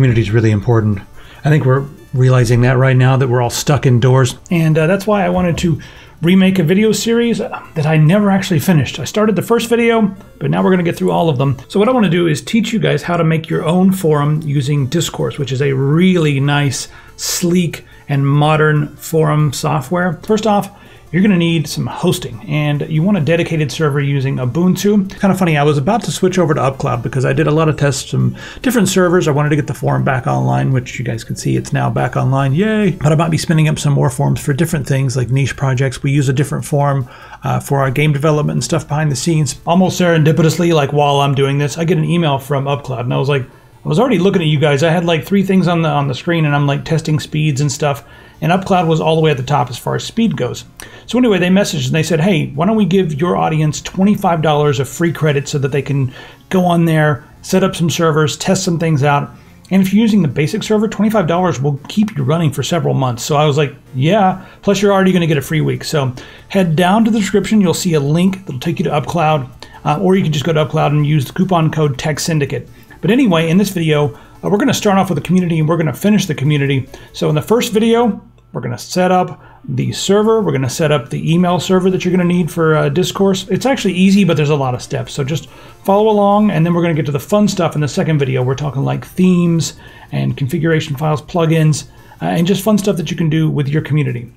Community is really important. I think we're realizing that right now that we're all stuck indoors. And uh, that's why I wanted to remake a video series that I never actually finished. I started the first video, but now we're going to get through all of them. So what I want to do is teach you guys how to make your own forum using Discourse, which is a really nice, sleek, and modern forum software. First off, you're going to need some hosting and you want a dedicated server using Ubuntu. Kind of funny, I was about to switch over to UpCloud because I did a lot of tests from different servers. I wanted to get the forum back online, which you guys can see it's now back online. Yay! But I might be spinning up some more forums for different things like niche projects. We use a different forum uh, for our game development and stuff behind the scenes. Almost serendipitously, like while I'm doing this, I get an email from UpCloud and I was like, I was already looking at you guys. I had like three things on the on the screen and I'm like testing speeds and stuff and UpCloud was all the way at the top as far as speed goes. So anyway, they messaged and they said, hey, why don't we give your audience $25 of free credit so that they can go on there, set up some servers, test some things out. And if you're using the basic server, $25 will keep you running for several months. So I was like, yeah, plus you're already going to get a free week. So head down to the description. You'll see a link that'll take you to UpCloud, uh, or you can just go to UpCloud and use the coupon code Tek Syndicate. But anyway, in this video, uh, we're going to start off with the community and we're going to finish the community. So in the first video, we're going to set up the server. We're going to set up the email server that you're going to need for uh, Discourse. It's actually easy, but there's a lot of steps. So just follow along, and then we're going to get to the fun stuff in the second video. We're talking like themes and configuration files, plugins, uh, and just fun stuff that you can do with your community.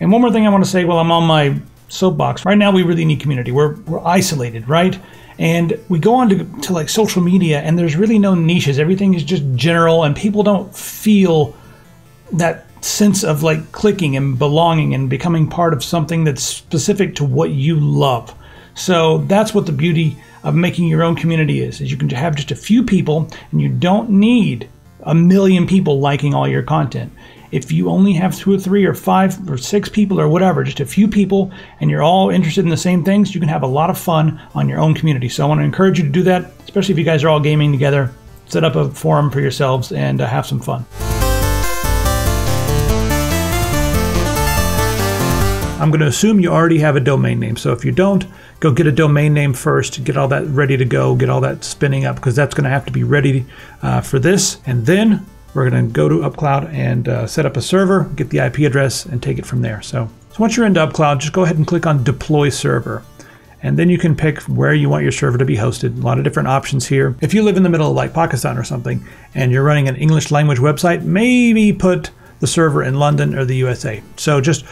And one more thing I want to say while I'm on my soapbox. Right now, we really need community. We're, we're isolated, right? And we go on to, to like social media, and there's really no niches. Everything is just general, and people don't feel that sense of like clicking and belonging and becoming part of something that's specific to what you love. So that's what the beauty of making your own community is, is you can have just a few people and you don't need a million people liking all your content. If you only have two or three or five or six people or whatever, just a few people, and you're all interested in the same things, you can have a lot of fun on your own community. So I want to encourage you to do that, especially if you guys are all gaming together. Set up a forum for yourselves and uh, have some fun. I'm going to assume you already have a domain name. So if you don't, go get a domain name first, get all that ready to go, get all that spinning up, because that's going to have to be ready uh, for this. And then we're going to go to UpCloud and uh, set up a server, get the IP address, and take it from there. So, so once you're into UpCloud, just go ahead and click on Deploy Server. And then you can pick where you want your server to be hosted. A lot of different options here. If you live in the middle of like Pakistan or something, and you're running an English language website, maybe put the server in London or the USA. So just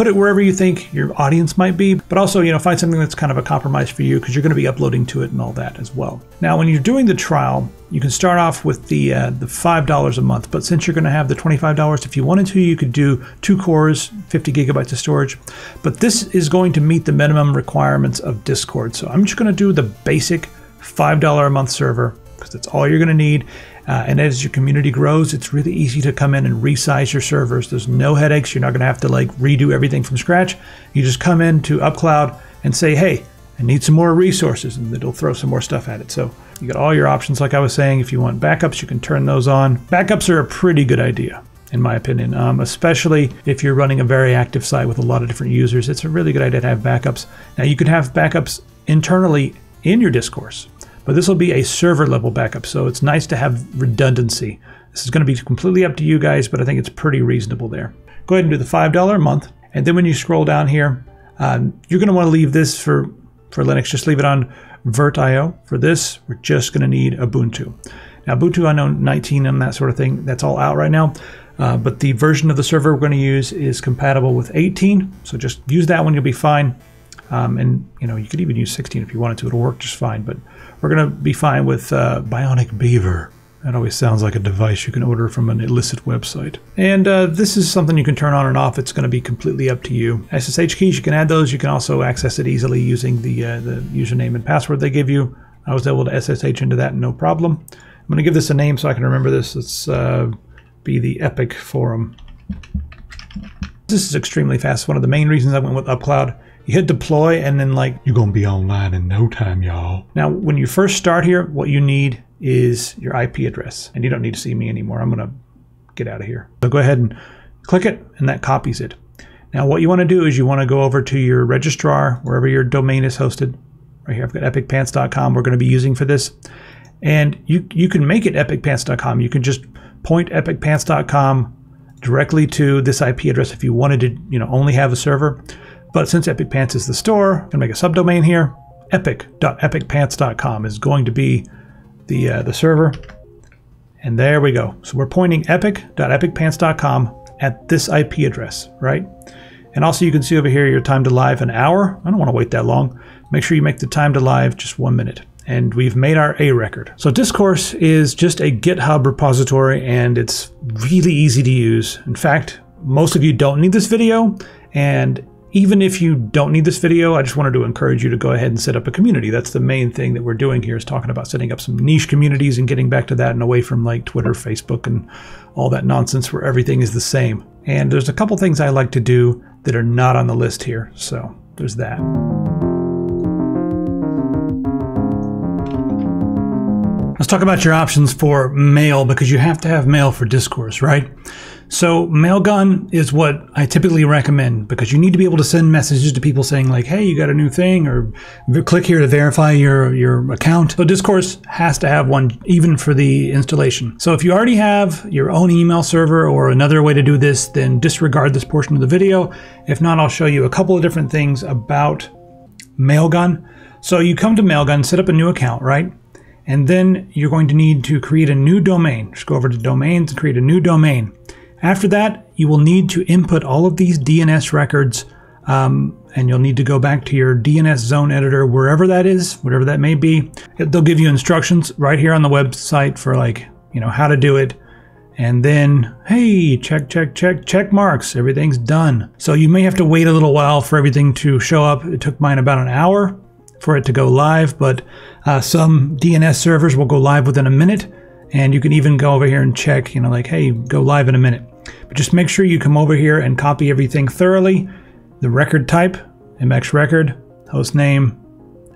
put it wherever you think your audience might be, but also, you know, find something that's kind of a compromise for you because you're going to be uploading to it and all that as well. Now, when you're doing the trial, you can start off with the uh, the five dollars a month, but since you're going to have the twenty five dollars, if you wanted to, you could do two cores, fifty gigabytes of storage. But this is going to meet the minimum requirements of Discourse, so I'm just going to do the basic five dollar a month server because that's all you're going to need. Uh, and as your community grows, it's really easy to come in and resize your servers. There's no headaches. You're not going to have to like redo everything from scratch. You just come into UpCloud and say, hey, I need some more resources, and it'll throw some more stuff at it. So you got all your options. Like I was saying, if you want backups, you can turn those on. Backups are a pretty good idea in my opinion, um, especially if you're running a very active site with a lot of different users. It's a really good idea to have backups. Now, you can have backups internally in your discourse. But this will be a server level backup, so it's nice to have redundancy. This is going to be completely up to you guys, but I think it's pretty reasonable there. Go ahead and do the $5 a month. And then when you scroll down here, um, you're going to want to leave this for, for Linux. Just leave it on VirtIO. For this, we're just going to need Ubuntu. Now, Ubuntu, I know 19 and that sort of thing, that's all out right now. Uh, but the version of the server we're going to use is compatible with 18. So just use that one, you'll be fine. Um, and you know you could even use 16 if you wanted to; it'll work just fine. But we're going to be fine with uh, Bionic Beaver. That always sounds like a device you can order from an illicit website. And uh, this is something you can turn on and off. It's going to be completely up to you. SSH keys, you can add those. You can also access it easily using the, uh, the username and password they give you. I was able to SSH into that no problem. I'm going to give this a name so I can remember this. Let's uh, be the Epic Forum. This is extremely fast. One of the main reasons I went with UpCloud you hit deploy and then like you're gonna be online in no time, y'all. Now, when you first start here, what you need is your IP address. And you don't need to see me anymore. I'm gonna get out of here. So go ahead and click it and that copies it. Now what you want to do is you want to go over to your registrar, wherever your domain is hosted. Right here, I've got epicpants.com we're to be using for this. And you, you can make it epicpants.com. You can just point epicpants.com directly to this IP address if you wanted to, you know, only have a server. But since Epic Pants is the store, I'm gonna make a subdomain here. Epic.epicpants.com is going to be the uh, the server. And there we go. So we're pointing epic.epicpants.com at this IP address, right? And also you can see over here your time to live an hour. I don't want to wait that long. Make sure you make the time to live just one minute. And we've made our A record. So Discourse is just a GitHub repository and it's really easy to use. In fact, most of you don't need this video and even if you don't need this video, I just wanted to encourage you to go ahead and set up a community. That's the main thing that we're doing here is talking about setting up some niche communities and getting back to that and away from like Twitter, Facebook, and all that nonsense where everything is the same. And there's a couple things I like to do that are not on the list here. So there's that. Let's talk about your options for mail because you have to have mail for discourse, right? So Mailgun is what I typically recommend because you need to be able to send messages to people saying like, "Hey, you got a new thing," or "Click here to verify your your account." So Discourse has to have one even for the installation. So if you already have your own email server or another way to do this, then disregard this portion of the video. If not, I'll show you a couple of different things about Mailgun. So you come to Mailgun, set up a new account, right? And then you're going to need to create a new domain. Just go over to domains and create a new domain. After that, you will need to input all of these DNS records um, and you'll need to go back to your DNS zone editor, wherever that is, whatever that may be. They'll give you instructions right here on the website for like, you know, how to do it. And then, hey, check, check, check, check marks. Everything's done. So you may have to wait a little while for everything to show up. It took mine about an hour for it to go live, but uh, some DNS servers will go live within a minute. And you can even go over here and check, you know, like, hey, go live in a minute. But just make sure you come over here and copy everything thoroughly. The record type, MX record, host name,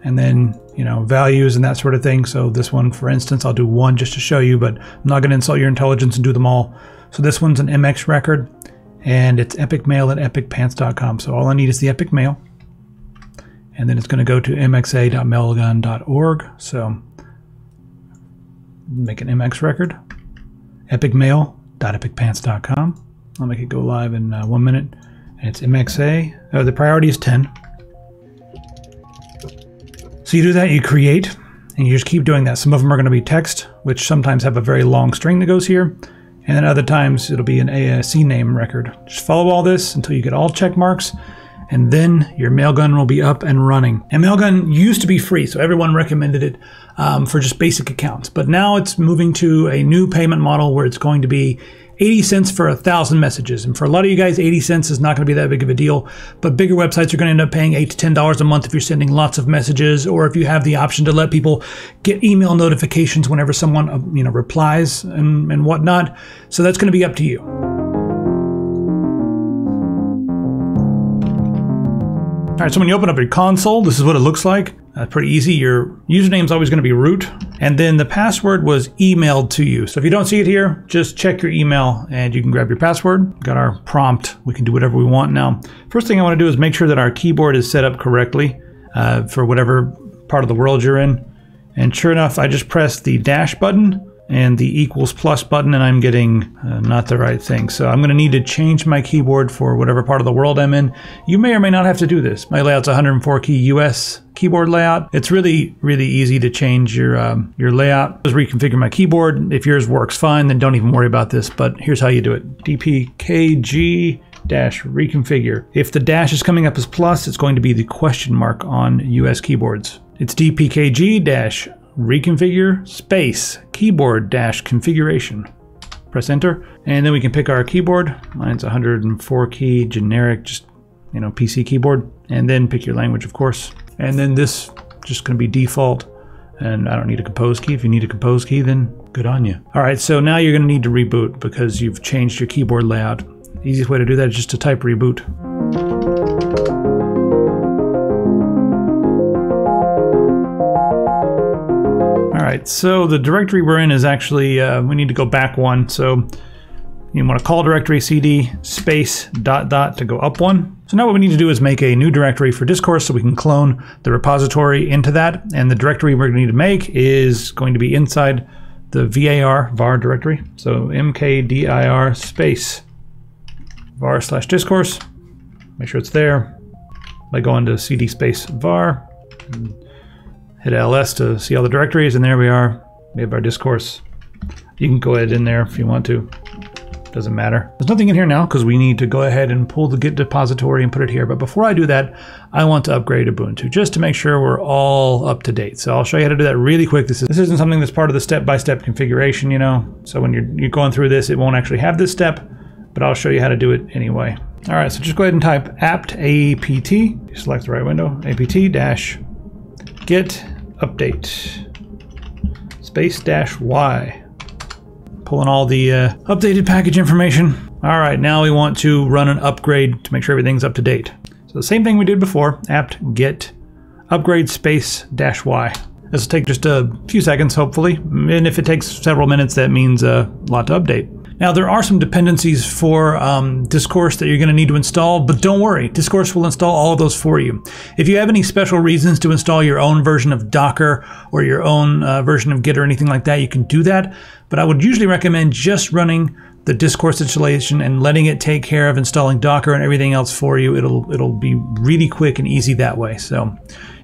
and then, you know, values and that sort of thing. So this one, for instance, I'll do one just to show you, but I'm not going to insult your intelligence and do them all. So this one's an MX record, and it's epic mail at epicpants.com. So all I need is the epic mail. And then it's going to go to mxa.mailgun.org. So make an MX record, epic mail epicpants.com. I'll make it go live in uh, one minute. And it's MXA. Oh, the priority is 10. So you do that, you create, and you just keep doing that. Some of them are going to be text, which sometimes have a very long string that goes here. And then other times it'll be an ASC name record. Just follow all this until you get all check marks and then your Mailgun will be up and running. And Mailgun used to be free, so everyone recommended it um, for just basic accounts. But now it's moving to a new payment model where it's going to be 80 cents for a thousand messages. And for a lot of you guys, 80 cents is not going to be that big of a deal. But bigger websites are going to end up paying eight to ten dollars a month if you're sending lots of messages, or if you have the option to let people get email notifications whenever someone uh, you know replies and, and whatnot. So that's going to be up to you. All right, so when you open up your console, this is what it looks like. Uh, pretty easy. Your username is always going to be root. And then the password was emailed to you. So if you don't see it here, just check your email and you can grab your password. Got our prompt. We can do whatever we want now. First thing I want to do is make sure that our keyboard is set up correctly uh, for whatever part of the world you're in. And sure enough, I just pressed the dash button and the equals plus button and I'm getting uh, not the right thing. So I'm going to need to change my keyboard for whatever part of the world I'm in. You may or may not have to do this. My layout's 104 key US keyboard layout. It's really, really easy to change your um, your layout. Just reconfigure my keyboard. If yours works fine, then don't even worry about this. But here's how you do it. DPKG dash reconfigure. If the dash is coming up as plus, it's going to be the question mark on US keyboards. It's DPKG dash reconfigure space keyboard dash configuration. Press enter, and then we can pick our keyboard. Mine's 104 key generic, just you know, PC keyboard, and then pick your language, of course. And then this just going to be default, and I don't need a compose key. If you need a compose key, then good on you. All right, so now you're going to need to reboot because you've changed your keyboard layout. The easiest way to do that is just to type reboot. Right, so the directory we're in is actually, uh, we need to go back one. So you want to call directory cd space dot dot to go up one. So now what we need to do is make a new directory for Discourse so we can clone the repository into that. And the directory we're going to need to make is going to be inside the var var directory. So mkdir space var slash discourse. Make sure it's there by going to cd space var. Hit ls to see all the directories, and there we are. We have our discourse. You can go ahead in there if you want to. Doesn't matter. There's nothing in here now because we need to go ahead and pull the Git repository and put it here. But before I do that, I want to upgrade Ubuntu just to make sure we're all up to date. So I'll show you how to do that really quick. This, is, this isn't something that's part of the step-by-step -step configuration, you know. So when you're, you're going through this, it won't actually have this step, but I'll show you how to do it anyway. All right, so just go ahead and type apt apt, select the right window, apt dash get update space dash y pulling all the uh, updated package information. All right, now we want to run an upgrade to make sure everything's up to date. So the same thing we did before, apt get upgrade space dash y. This will take just a few seconds, hopefully. And if it takes several minutes, that means a lot to update. Now, there are some dependencies for um, Discourse that you're going to need to install, but don't worry, Discourse will install all of those for you. If you have any special reasons to install your own version of Docker or your own uh, version of Git or anything like that, you can do that. But I would usually recommend just running the Discourse installation and letting it take care of installing Docker and everything else for you. It'll it'll be really quick and easy that way. So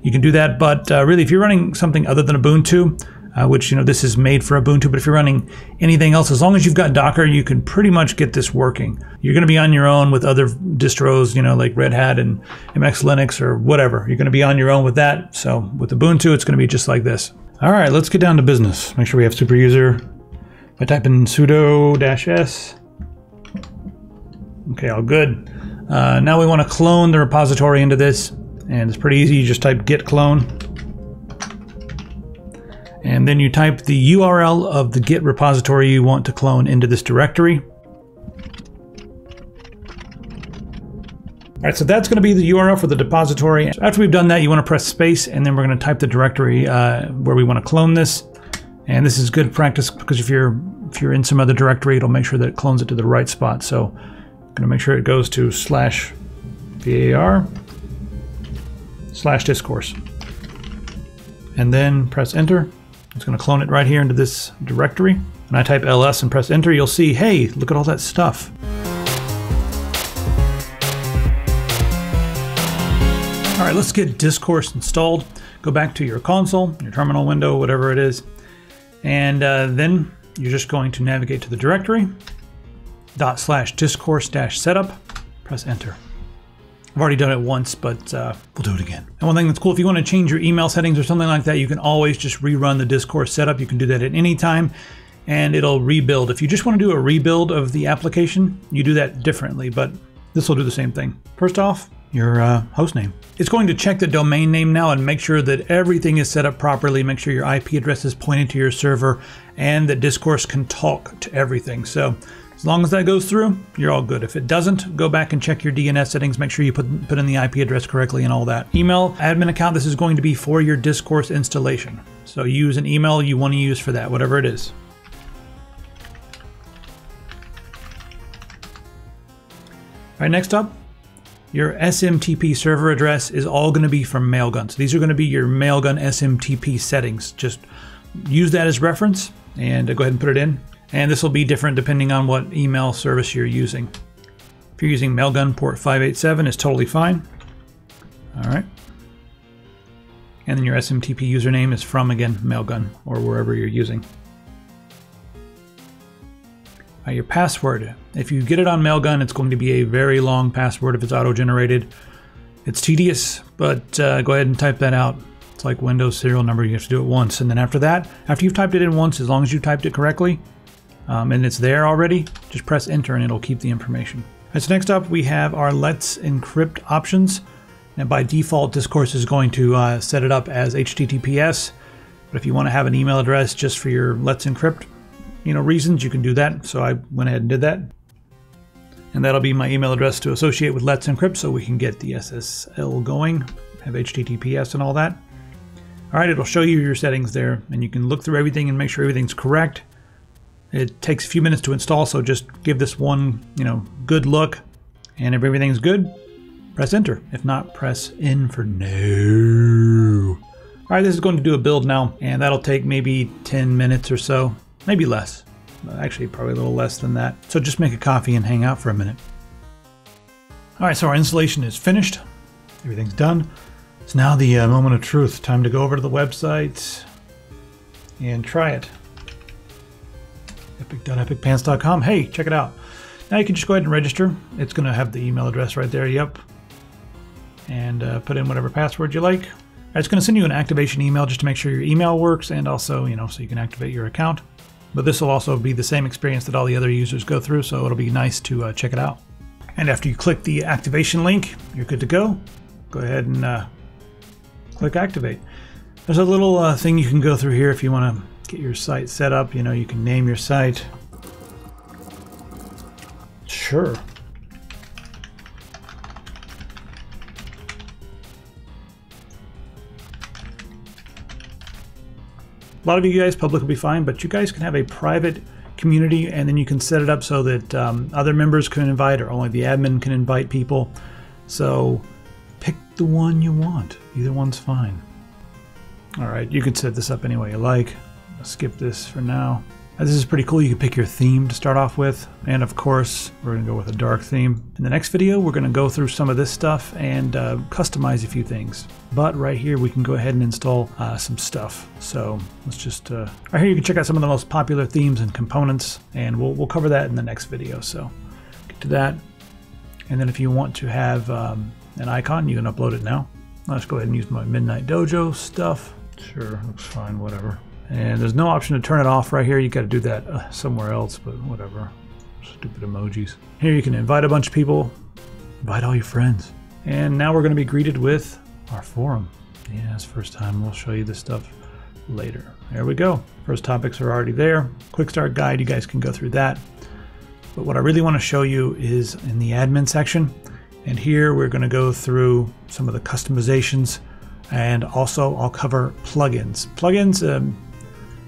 you can do that. But uh, really, if you're running something other than Ubuntu, uh, which you know this is made for Ubuntu, but if you're running anything else, as long as you've got Docker, you can pretty much get this working. You're going to be on your own with other distros, you know, like Red Hat and MX Linux or whatever. You're going to be on your own with that. So with Ubuntu, it's going to be just like this. All right, let's get down to business. Make sure we have super user. I type in sudo dash s. Okay, all good. Uh, now we want to clone the repository into this, and it's pretty easy. You just type git clone and then you type the URL of the Git repository you want to clone into this directory. All right, so that's going to be the URL for the depository. After we've done that, you want to press space, and then we're going to type the directory uh, where we want to clone this. And this is good practice because if you're if you're in some other directory, it'll make sure that it clones it to the right spot. So I'm going to make sure it goes to slash var slash discourse. And then press enter. It's going to clone it right here into this directory. And I type ls and press enter, you'll see, hey, look at all that stuff. All right, let's get Discourse installed. Go back to your console, your terminal window, whatever it is. And uh, then you're just going to navigate to the directory, dot slash discourse dash setup, press enter. I've already done it once, but uh, we'll do it again. And one thing that's cool, if you want to change your email settings or something like that, you can always just rerun the Discourse setup. You can do that at any time and it'll rebuild. If you just want to do a rebuild of the application, you do that differently, but this will do the same thing. First off, your uh, host name. It's going to check the domain name now and make sure that everything is set up properly, make sure your IP address is pointed to your server, and that Discourse can talk to everything. So as long as that goes through, you're all good. If it doesn't, go back and check your DNS settings. Make sure you put, put in the IP address correctly and all that. Email, admin account, this is going to be for your Discourse installation. So use an email you want to use for that, whatever it is. All right, next up, your SMTP server address is all going to be from Mailgun. So these are going to be your Mailgun SMTP settings. Just use that as reference and uh, go ahead and put it in. And this will be different depending on what email service you're using. If you're using Mailgun port 587, it's totally fine. All right. And then your SMTP username is from, again, Mailgun or wherever you're using. Uh, your password. If you get it on Mailgun, it's going to be a very long password if it's auto-generated. It's tedious, but uh, go ahead and type that out. It's like Windows serial number. You have to do it once. And then after that, after you've typed it in once, as long as you typed it correctly, um, and it's there already, just press enter and it'll keep the information. So next up we have our Let's Encrypt options. And by default, Discourse is going to uh, set it up as HTTPS. But if you want to have an email address just for your Let's Encrypt, you know, reasons, you can do that. So I went ahead and did that. And that'll be my email address to associate with Let's Encrypt so we can get the SSL going, have HTTPS and all that. All right, it'll show you your settings there, and you can look through everything and make sure everything's correct. It takes a few minutes to install, so just give this one, you know, good look. And if everything's good, press enter. If not, press in for no. All right, this is going to do a build now, and that'll take maybe 10 minutes or so. maybe less. Actually, probably a little less than that. So just make a coffee and hang out for a minute. All right, so our installation is finished. Everything's done. It's now the uh, moment of truth. Time to go over to the website and try it. epic.epicpants.com. Hey, check it out. Now you can just go ahead and register. It's going to have the email address right there. Yep. And uh, put in whatever password you like. It's going to send you an activation email just to make sure your email works and also, you know, so you can activate your account. But this will also be the same experience that all the other users go through, so it'll be nice to uh, check it out. And after you click the activation link, you're good to go. Go ahead and uh, click activate. There's a little uh, thing you can go through here if you want to get your site set up. You know, you can name your site. Sure. A lot of you guys, public will be fine, but you guys can have a private community and then you can set it up so that um, other members can invite or only the admin can invite people. So pick the one you want. Either one's fine. All right, you can set this up any way you like. I'll skip this for now. Uh, this is pretty cool. You can pick your theme to start off with. And of course, we're going to go with a dark theme. In the next video, we're going to go through some of this stuff and uh, customize a few things. But right here, we can go ahead and install uh, some stuff. So let's just, uh, right here, you can check out some of the most popular themes and components. And we'll, we'll cover that in the next video. So get to that. And then if you want to have um, an icon, you can upload it now. Let's go ahead and use my Midnight Dojo stuff. Sure, looks fine, whatever. And there's no option to turn it off right here. You got to do that uh, somewhere else, but whatever. Stupid emojis. Here you can invite a bunch of people, invite all your friends. And now we're going to be greeted with our forum. Yeah, it's first time. We'll show you this stuff later. There we go. First topics are already there. Quick start guide, you guys can go through that. But what I really want to show you is in the admin section. And here we're going to go through some of the customizations and also I'll cover plugins. Plugins, um,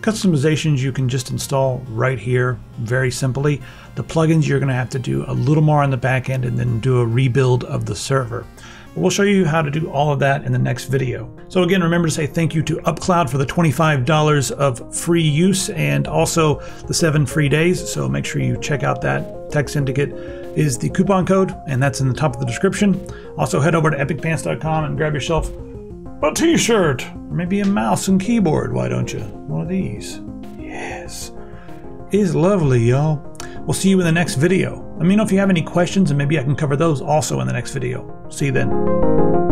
Customizations you can just install right here very simply. The plugins you're going to have to do a little more on the back end and then do a rebuild of the server. We'll show you how to do all of that in the next video. So again, remember to say thank you to UpCloud for the $25 of free use and also the seven free days. So make sure you check out that. Tek Syndicate is the coupon code and that's in the top of the description. Also head over to epicpants.com and grab yourself a t-shirt, or maybe a mouse and keyboard, why don't you? One of these. Yes. Is lovely, y'all. We'll see you in the next video. Let me know if you have any questions and maybe I can cover those also in the next video. See you then.